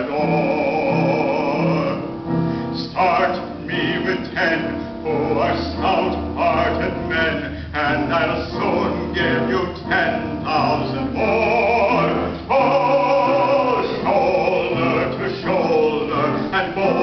adore. Start me with ten oh, who are stout-hearted men, and I'll soon give you ten thousand more. Oh, shoulder to shoulder and more.